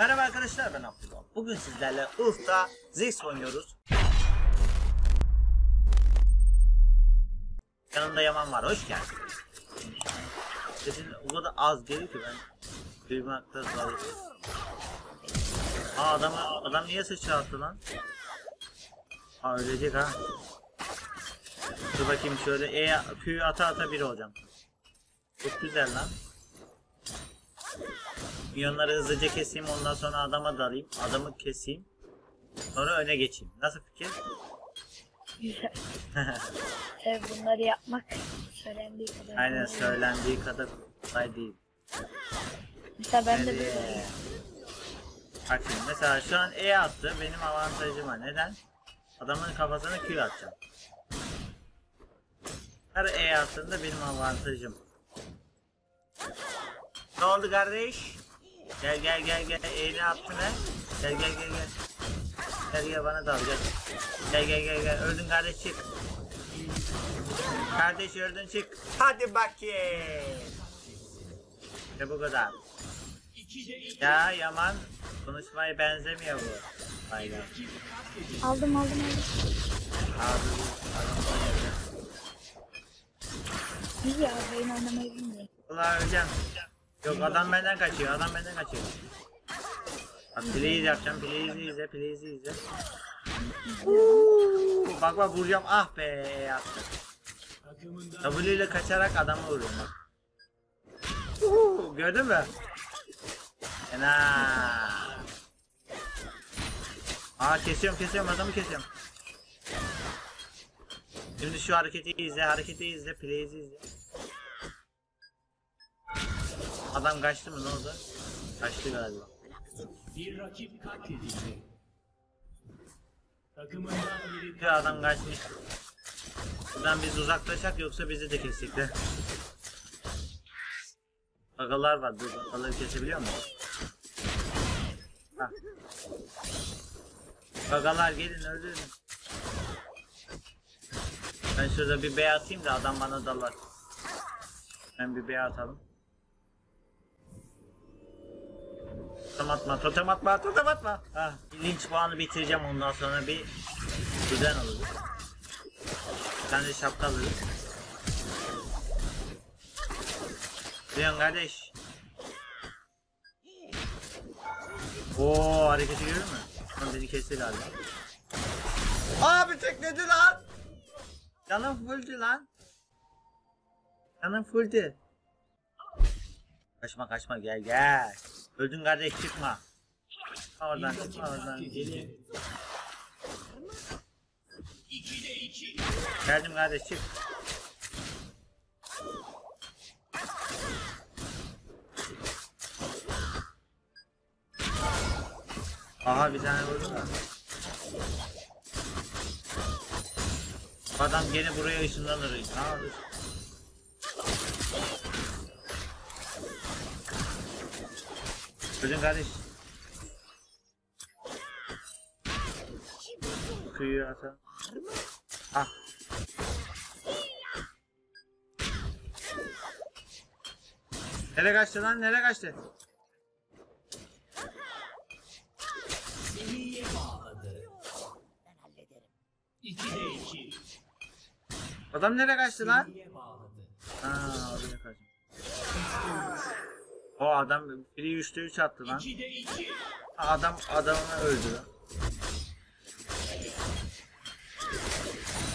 Merhaba arkadaşlar ben Abdullah. Bugün sizlerle Urf'ta Zix oynuyoruz. Yanımda Yaman var. Hoş geldin. Sesin o kadar az geliyor ki ben duymakta zorlanıyorum. Aa adam, adam niye sıçrattı lan? Aa ölecek ha. Dur bakayım şöyle E Q'yu ata ata bir olacağım. Çok güzel lan. Milyonları hızlıca keseyim ondan sonra adama dalayım. Adamı keseyim. Sonra öne geçeyim. Nasıl fikir? Güzel. Tabii bunları yapmak söylendiği kadar. Aynen kolay. söylendiği kadar kolay değil. Mesela ben de Nereye? böyle Bak şimdi mesela şu an E attı benim avantajım var. Neden? Adamın kafasına Q atacağım. Her E attığında benim avantajım. Ne oldu kardeş? Gel gel gel gel E'ni attın he. Gel gel gel gel. Gel gel bana dal gel. Gel gel gel gel. Öldün kardeş çık. Kardeş öldün çık. Hadi bakayım. İşte bu kadar. Ya Yaman konuşmaya benzemiyor bu. Aynen. aldım aldım aldım. Adam oynuyor. İyi ya oyun oynamayı bilmiyorum. Ulan öleceğim. Yok adam benden kaçıyor. Adam benden kaçıyor. Bak please yapacağım. Please izle. Please izle. Uuu, bak bak vuracağım. Ah be yaptım. W ile kaçarak adamı vuruyorum bak. Uuu, gördün mü? Fena. Aa kesiyorum kesiyorum adamı kesiyorum. Şimdi şu hareketi izle, hareketi izle, plays'i izle. Adam kaçtı mı ne oldu? Kaçtı galiba. Bir rakip katledildi. Takımından biri Bir adam kaçmış. Buradan biz uzaklaşak yoksa bizi de kesecekler. Agalar var. Dur agaları kesebiliyor musun? Hah. Gelin öldürün. Ben şurada bir bey atayım da adam bana dalar. Ben bir bey atalım. Totem atma, totem atma, totem atma. Ah, linç puanı bitireceğim ondan sonra bir düzen alırız. Bir tane şapka alırız. Diyorsun kardeş. Oo hareketi görür mü? Lan beni kesti galiba. Abi tekledi lan. Canım fulldü lan. Canım fulldü. Kaçma kaçma gel gel. Öldün kardeş çıkma. Çıkma Oradan çıkma oradan. Gelin. Geldim kardeş çık. Aha bir tane vurdu da. Adam gene buraya ışınlanır. Ne yapıyor? Öldün kardeş. Kıyı ata. Ah. Nereye kaçtı lan? Nereye kaçtı? seriye bağladı. İki. Adam nereye kaçtı lan? Bağladı. Ha, oraya kaçtı. O adam biri 3'te 3 attı lan. Adam adamını öldü lan.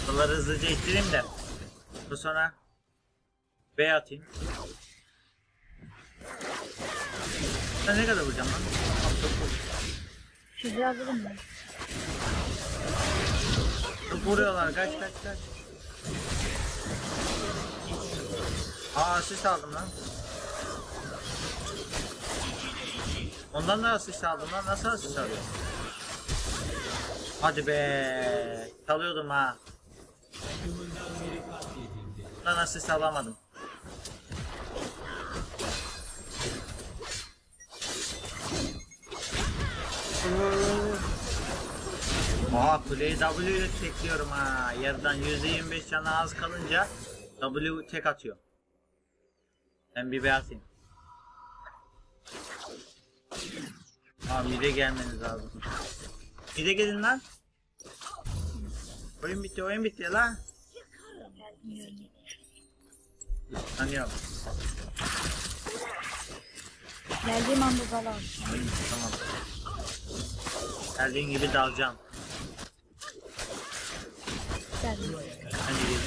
Bunları hızlıca ittireyim de. Bu sonra B atayım. Ben ne kadar vuracağım lan? Tamam, çok vur. Sizi hazırım ben. Vuruyorlar kaç kaç kaç. Aa asist aldım lan. Ondan da asist aldım lan. Nasıl asist alıyor? Hadi be. Çalıyordum ha. Takımından biri katledildi. Lan asist alamadım. Aa play W ile tekliyorum ha. Yarıdan %25 canı az kalınca W tek atıyor. Ben bir B atayım. Aa mide gelmeniz lazım. Mide gelin lan. Oyun bitti oyun bitti lan. Görmedim. Tanıyorum. Geldiğim anda dal al. Tamam. Geldiğin gibi dalacağım. Geldim. Hadi gelin.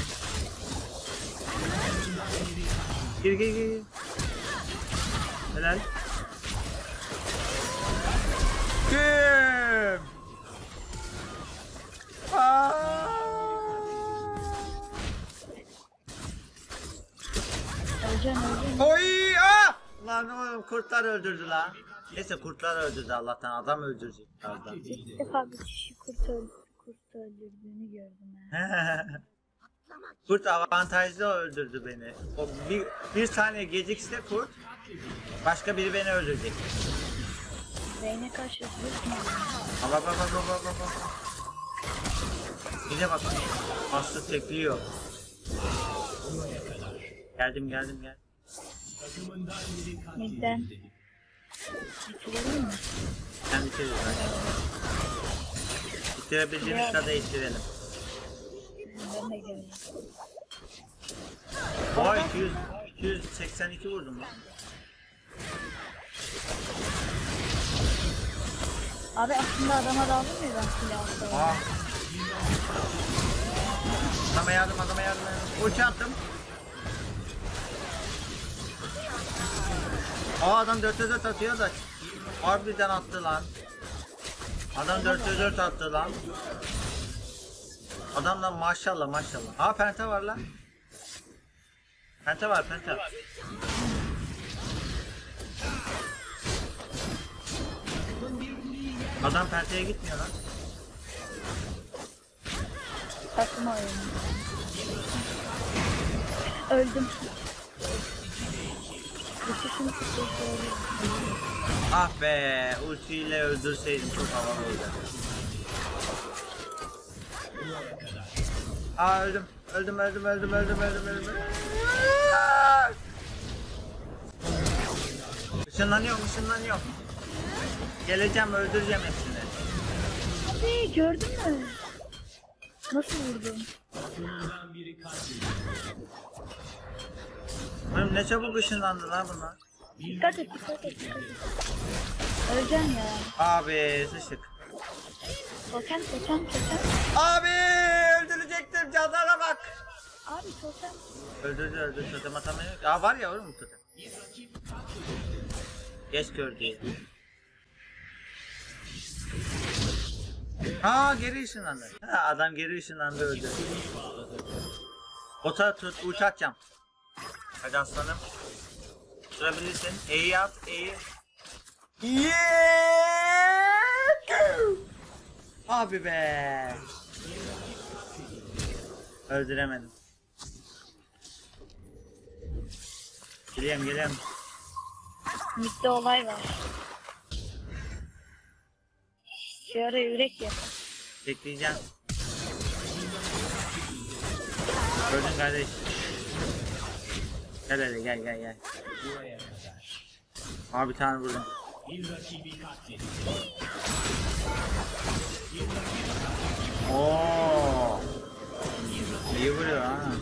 Gir gir. gir. Helal. Kim? Aa! Öleceksin öleceksin. Oy! Aa! Lan oğlum kurtlar öldürdü lan. Neyse kurtlar öldürdü Allah'tan adam öldürecek birazdan. İlk defa bir kişi kurt, kurt öldürdüğünü gördüm ha. kurt avantajlı öldürdü beni. O bir, bir saniye gecikse kurt başka biri beni öldürecek. Reyne karşı hızlı bak bak bak bak bak bak. Bir de bak. Aslı tekliyor. Geldim geldim gel. Midden. Bitirelim mi? Sen bitiririz. Bitirebildiğimiz kadar bitirelim. Ben de geleyim. Vay 200, 282 vurdum lan. Abi aslında adama daldım ya ben. Aa. Adama yardım adama yardım. Uç attım. Aa adam 4'e 4 atıyor da harbiden attı lan. Adam 4'e 4 attı lan. Adamdan maşallah maşallah. Aa penta var lan. Penta var penta. Adam pentaya gitmiyor lan. Takım oyunu. Öldüm. Ah be, ultiyle öldürseydim çok havalı olacaktı. Aa öldüm. Öldüm, öldüm, öldüm, öldüm, öldüm, öldüm. Işınlanıyorum, ışınlanıyorum. Geleceğim, öldüreceğim hepsini. Abi gördün mü? Nasıl katledildi. Oğlum ne çabuk ışınlandı lan bunlar. Dikkat et dikkat et dikkat et. Öleceksin ya. Abi sıçtık. Totem totem totem. Abi öldürecektim canlara bak. Abi totem. Öldürdü öldürdü totem atamıyor. Aa var ya oğlum totem. Geç gör Aa geri ışınlandı. Ha, adam geri ışınlandı öldü. Ota tut uç atacağım. Hadi aslanım. Durabilirsin. E'yi at E'yi. Yeah! Abi be. Öldüremedim. Geliyorum geliyorum. Midde olay var. Bir ara yürek yap. Bekleyeceğim. Gördün kardeş. Gel hele gel gel gel. Abi bir tane vurdum. Oo. İyi vuruyor ha.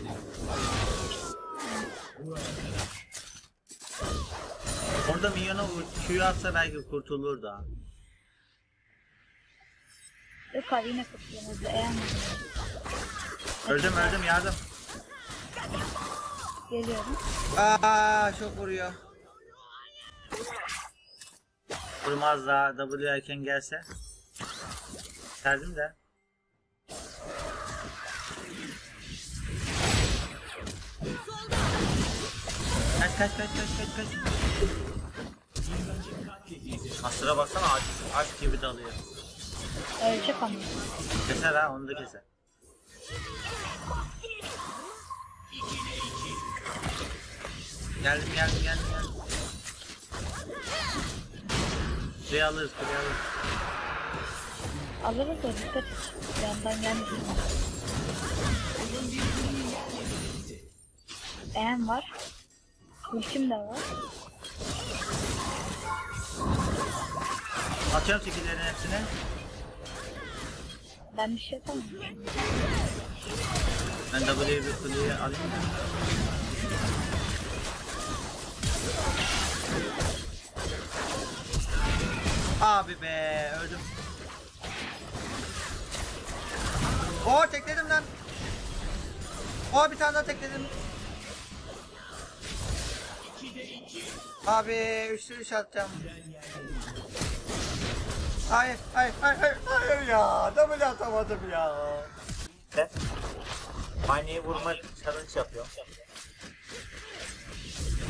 Orada milyona Q'yu atsa belki kurtulurdu ha. Yok abi yine kutluyoruz. Eğer Öldüm öldüm yardım. geliyorum. Aa çok vuruyor. Vurmaz daha W erken gelse. Serdim de. Kaç kaç kaç kaç kaç kaç. Asıra baksana aç, aç gibi dalıyor. Ölecek ama. Keser ha onu da keser. Geldim geldim geldim geldim. Kuleyi alırız kuleyi alırız. Alırız da dikkat. Yandan gelmesin. Eğen var. Ultim de var. Atıyorum skill'lerin hepsini. Ben bir şey yapamam. Ben W'yi bir kuleyi alayım. Abi be öldüm. Oo tekledim lan. Oo bir tane daha tekledim. Abi üçlü üç atacağım. Hayır, hayır, hayır, hayır, hayır ya. Double atamadım ya. Ne? Aynıyı vurma challenge yapıyor.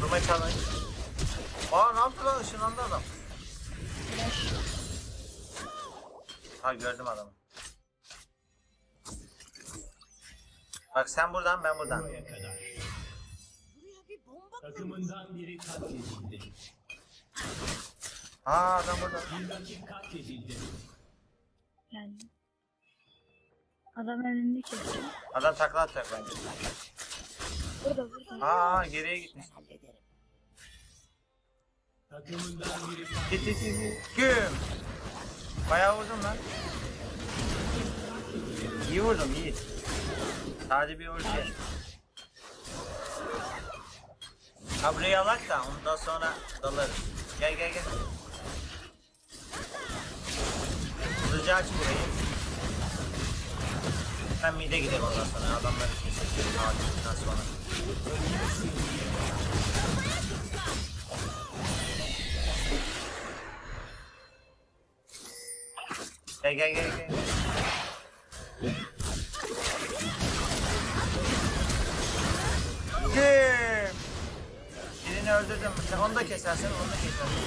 Vurma challenge. Aa ne yaptı lan ışınlandı adam. Ha gördüm adamı. Bak sen buradan ben buradan. Buraya kadar. Takımından biri katledildi. Aa adam burada. Yani. Adam önünde kesiyor. Adam takla atacak bence. Burada burada. Aa geriye gitmiş. Git git git. git. Güm. Bayağı vurdum lan. İyi vurdum iyi. Sadece bir ulti. Ha burayı alak da ondan sonra dalarız. Gel gel gel. Hızlıca aç burayı. Ben mide gidelim ondan sonra adamları keselim. Ağaçlıktan sonra. Gel gel gel gel. Kim? Birini öldürdüm. Onu da kesersen onu da kesersin.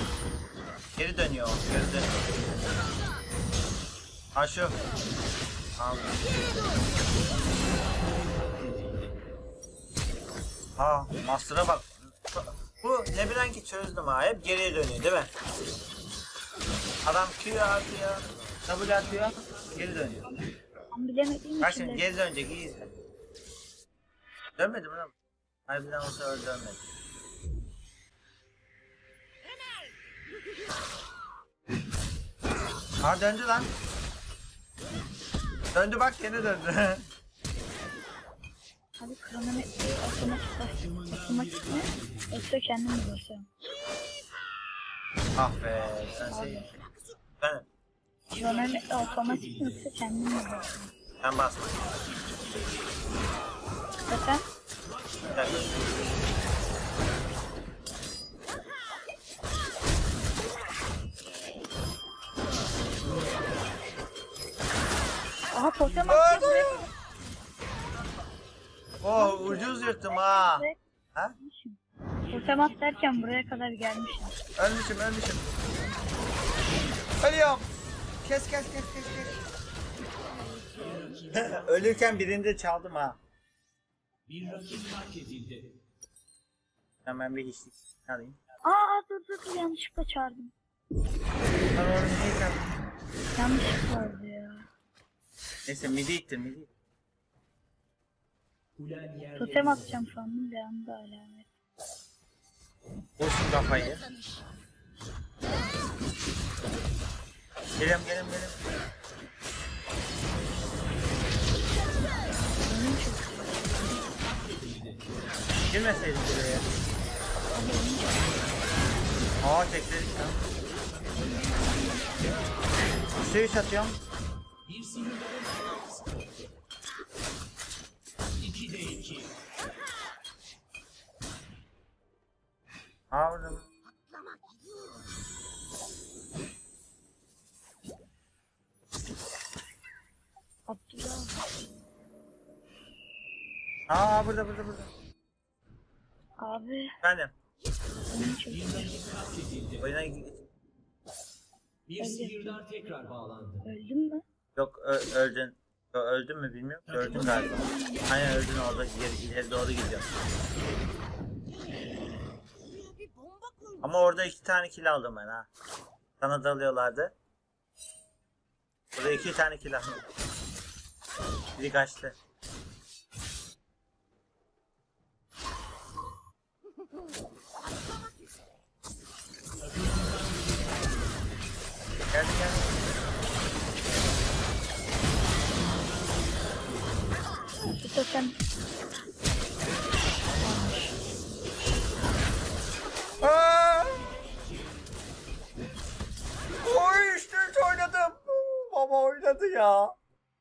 Geri dönüyor. Geri dönüyor. Al. Ha, Master'a bak. Bu ki çözdüm ha. Hep geriye dönüyor değil mi? Adam Q atıyor. W atıyor. Geri dönüyor. Ben bilemediğim Bak için şimdi de geri dönecek iyi izle. Dönmedi mi lan? Harbiden olsa öyle dönmedi. Ha döndü lan. Döndü bak gene döndü. abi kronometreyi otomatik bas. Otomatik mi? Yoksa kendim mi basıyorum? ah be sen şey. Ben, Kronometre otomatik mi yoksa kendim mi basıyorum? ben bastım. Zaten Bir dakika. Aha totem attı. Oh ucuz yırttım ha. buraya Ha? Totem at derken buraya kadar gelmişim. Ölmüşüm ölmüşüm. Ölüyorum. Kes kes kes kes kes. Ölürken birinde çaldım ha. Bir rakip katledildi. Hemen bir hiçlik alayım. Aa dur dur yanlışlıkla çağırdım. Ben onu niye çaldım? Yanlışlıkla. Neyse midi ittim midi. Totem atacağım bir anda alamet. Vursun kafayı. Geliyorum geliyorum geliyorum. Girmeseydin buraya. Aa tekrar işte. Üstü atıyorum. Bir sinirlerin İki de iki. Orada. Abdullah. Aa burada burada burada. Abi Efendim. Oyuna git. Bir sihirdar tekrar bağlandı. öldün mü? Yok öldün. Öldün mü bilmiyorum. Öldün galiba. Aynen öldün orada ileri, ileri doğru gidiyor. Ama orada iki tane kill aldım ben ha. Sana dalıyorlardı. Burada iki tane kill aldım. Biri kaçtı. Gel gel. Aa! Oy işte oynadım. Baba oynadı ya.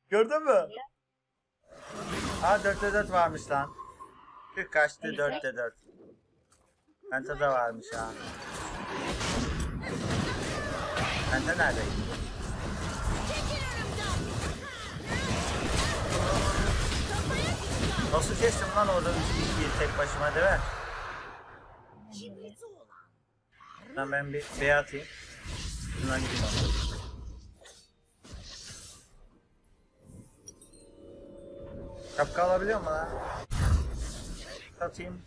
Gördün mü? Aa 4'te 4 varmış lan. 40 kaçtı 4'te 4. Penta da varmış ha. Penta neredeydi? Nasıl kestim lan orada 3 kişiyi tek başıma mi? Lan ben bir B atayım. Şundan gideyim abi. Şapka alabiliyor mu lan? Satayım.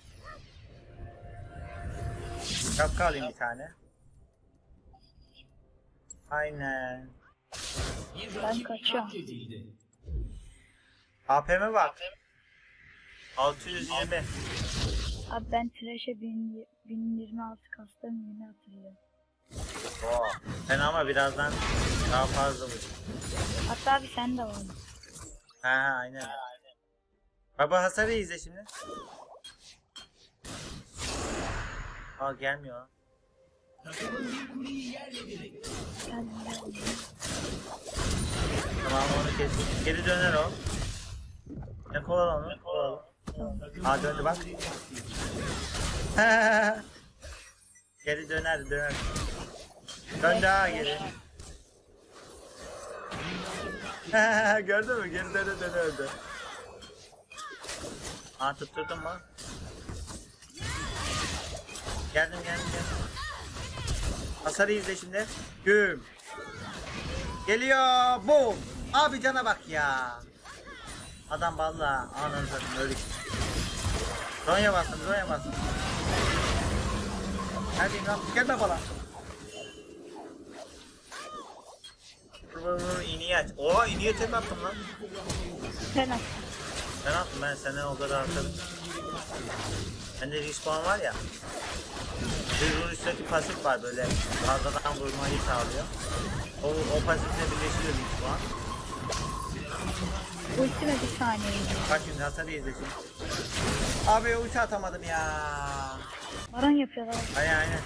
Şapka alayım bir tane. Aynen. Ben kaçıyorum. APM bak. 620. Abi ben Thresh'e 1000 1026 kastım yine hatırlıyorum. Oo. Ben ama birazdan daha fazla bu. Hatta abi sen de var. Ha ha aynen. Baba hasarı izle şimdi. Aa gelmiyor. Sen Tamam onu kes. Geri döner o. Kovala onu. Kovala. Aa döndü bak. geri döner döner. Döndü ha geri. Gördün mü? Geri döne döne öldü. Aa tutturdun mu? Geldim geldim geldim. Hasarı izle şimdi. Güm. Geliyor. Boom. Abi cana bak ya. Adam valla ananı satayım öldük. Zonya bastım Zonya bastım. Hadi lan gelme vur iniyi aç. Oha iniye tek attım lan. sen at. Ben attım ben senden o kadar arkadım. Bende respawn var ya. Bir vuruştaki pasif var böyle arkadan vurmayı sağlıyor. O, o pasifle birleşiyor respawn. Ultime bir saniye. Bak şimdi hasarı izle şimdi. Abi ulti atamadım ya. Baron yapıyorlar. Aynen aynen.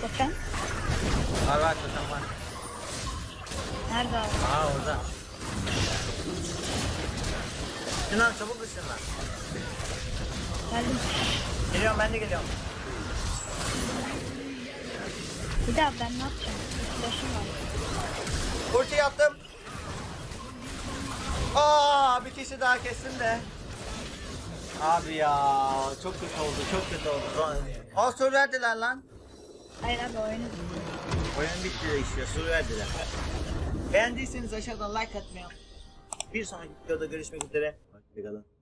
Totem. Var var totem var. Nerede abi? Aa orada. Şundan çabuk ışınlan. Geldim. Geliyorum ben de geliyorum. Bir daha ben ne yapacağım? Flash'ım var. Ulti yaptım. Aa bir kişi daha kessin de. Abi ya çok kötü oldu çok kötü oldu. Aa sur verdiler lan. Hayır abi oyunu Oyun bitti de işte sur verdiler. Beğendiyseniz aşağıdan like atmayı. Bir sonraki videoda görüşmek üzere. Hoşçakalın.